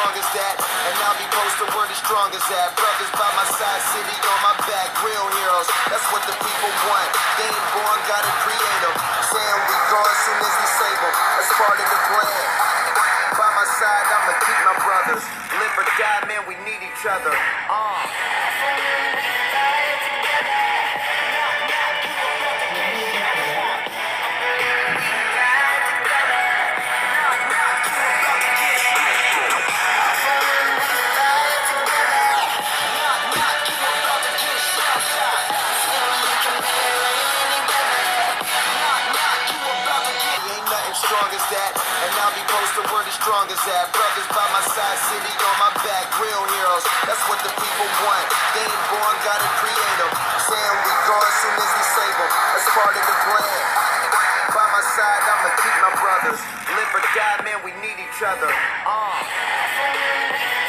strong as that. And I'll be posted where the strong as that. Brothers by my side, city on my back. Real heroes, that's what the people want. They ain't born, gotta create them. Saying we gone soon as we save them. That's part of the plan. By my side, I'ma keep my brothers. Live or die, man, we need each other. Uh. Strong as that. And I'll be posted word as strong as that. Brothers by my side, city on my back, real heroes. That's what the people want. They ain't born, gotta create them. Saying we gone soon as we save them. That's part of the plan. By my side, I'ma keep my brothers. Live or die, man, we need each other. Uh.